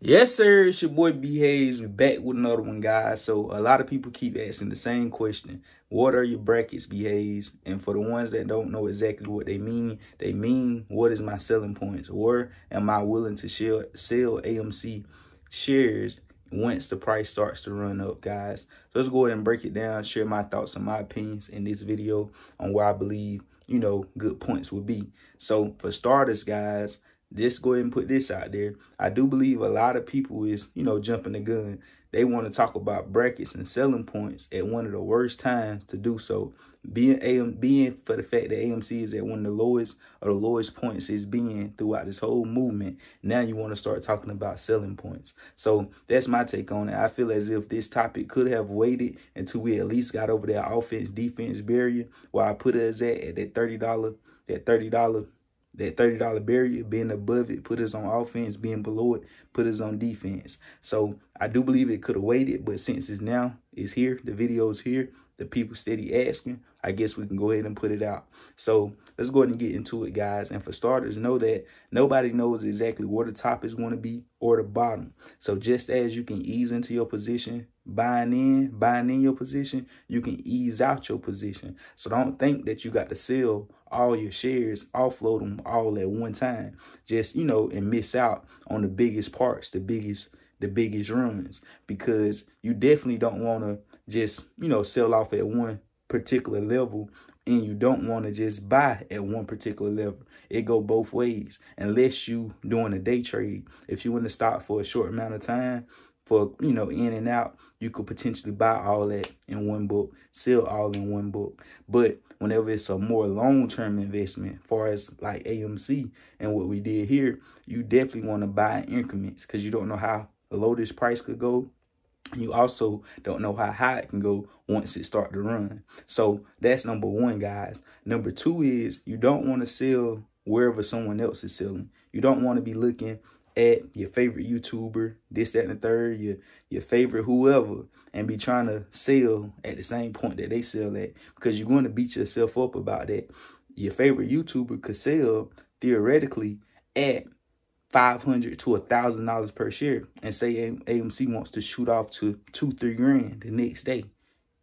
Yes, sir. It's your boy B Hayes. We're back with another one, guys. So a lot of people keep asking the same question. What are your brackets, B Hayes? And for the ones that don't know exactly what they mean, they mean what is my selling points? Or am I willing to sell, AMC shares once the price starts to run up, guys? So let's go ahead and break it down, share my thoughts and my opinions in this video on where I believe, you know, good points would be. So for starters, guys, just go ahead and put this out there. I do believe a lot of people is, you know, jumping the gun. They want to talk about brackets and selling points at one of the worst times to do so. Being AM, being for the fact that AMC is at one of the lowest or the lowest points it's been throughout this whole movement. Now you want to start talking about selling points. So that's my take on it. I feel as if this topic could have waited until we at least got over that offense defense barrier where I put us at at that thirty dollar that thirty dollar that $30 barrier, being above it, put us on offense, being below it, put us on defense. So I do believe it could have waited, but since it's now, it's here, the video is here, the people steady asking, I guess we can go ahead and put it out. So let's go ahead and get into it, guys. And for starters, know that nobody knows exactly where the top is going to be or the bottom. So just as you can ease into your position, buying in, buying in your position, you can ease out your position. So don't think that you got to sell all your shares, offload them all at one time. Just, you know, and miss out on the biggest parts, the biggest the biggest runs because you definitely don't want to just, you know, sell off at one particular level and you don't want to just buy at one particular level. It go both ways unless you doing a day trade. If you want to stop for a short amount of time, for you know in and out you could potentially buy all that in one book sell all in one book but whenever it's a more long-term investment far as like amc and what we did here you definitely want to buy increments because you don't know how low this price could go you also don't know how high it can go once it start to run. So that's number one guys. Number two is you don't want to sell wherever someone else is selling. You don't want to be looking at your favorite YouTuber, this, that, and the third, your your favorite whoever, and be trying to sell at the same point that they sell at because you're going to beat yourself up about that. Your favorite YouTuber could sell theoretically at five hundred to a thousand dollars per share, and say AMC wants to shoot off to two, three grand the next day,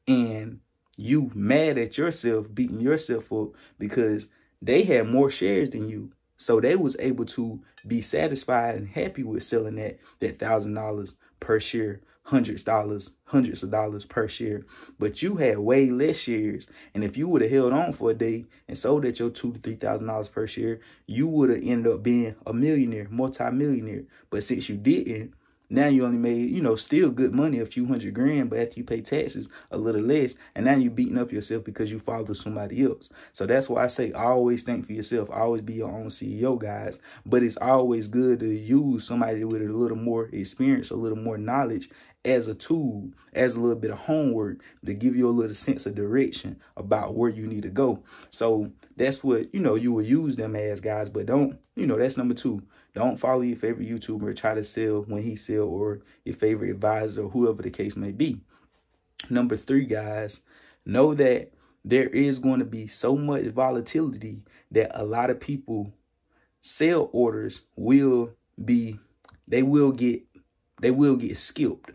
and you mad at yourself, beating yourself up because they had more shares than you. So they was able to be satisfied and happy with selling that that thousand dollars per share, hundreds of dollars, hundreds of dollars per share. But you had way less shares. And if you would have held on for a day and sold at your two to three thousand dollars per share, you would have ended up being a millionaire, multi-millionaire. But since you didn't, now you only made, you know, still good money, a few hundred grand, but after you pay taxes, a little less. And now you're beating up yourself because you follow somebody else. So that's why I say always think for yourself. Always be your own CEO, guys. But it's always good to use somebody with a little more experience, a little more knowledge as a tool, as a little bit of homework to give you a little sense of direction about where you need to go. So that's what, you know, you will use them as guys, but don't, you know, that's number two. Don't follow your favorite YouTuber, try to sell when he sell or your favorite advisor, or whoever the case may be. Number three, guys, know that there is going to be so much volatility that a lot of people sell orders will be, they will get, they will get skipped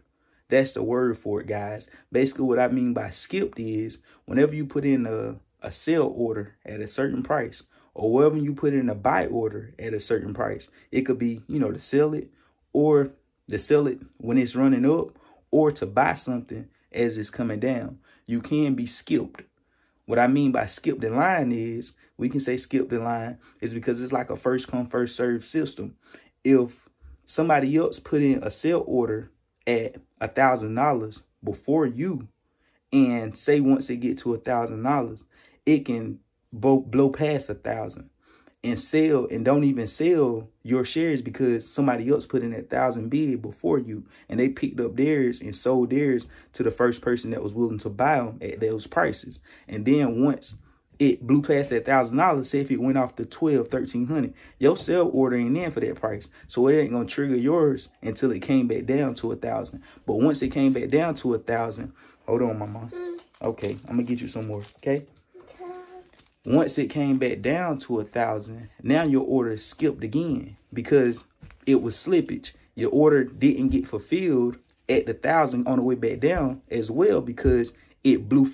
that's the word for it, guys. Basically, what I mean by skipped is whenever you put in a, a sell order at a certain price, or wherever you put in a buy order at a certain price, it could be, you know, to sell it or to sell it when it's running up or to buy something as it's coming down. You can be skipped. What I mean by skipped in line is, we can say skipped in line is because it's like a first come, first serve system. If somebody else put in a sell order at a thousand dollars before you and say once it get to a thousand dollars it can blow, blow past a thousand and sell and don't even sell your shares because somebody else put in a thousand bid before you and they picked up theirs and sold theirs to the first person that was willing to buy them at those prices. And then once it blew past that thousand dollars, say if it went off to twelve, thirteen hundred, your sell order ain't in for that price. So it ain't gonna trigger yours until it came back down to a thousand. But once it came back down to a thousand, hold on, mama. Mm. Okay, I'm gonna get you some more, okay? Once it came back down to a thousand, now your order skipped again because it was slippage. your order didn't get fulfilled at the thousand on the way back down as well because it blew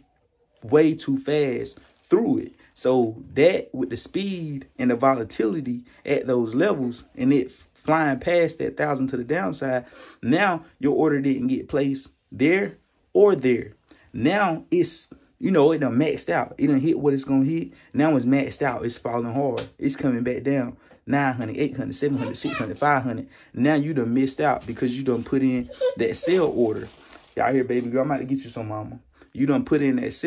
way too fast through it. So that with the speed and the volatility at those levels and it flying past that thousand to the downside, now your order didn't get placed there or there. Now it's you know, it done maxed out. It done hit what it's going to hit. Now it's maxed out. It's falling hard. It's coming back down. 900, 800, 700, 600, 500. Now you done missed out because you done put in that sell order. Y'all here, baby girl. I'm about to get you some, mama. You done put in that sell